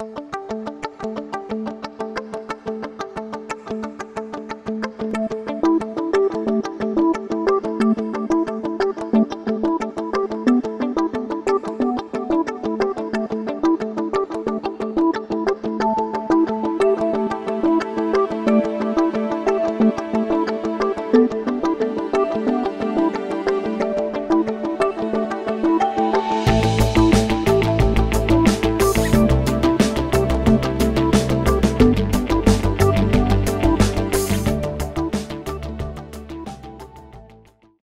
you